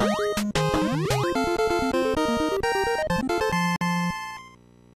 Woo!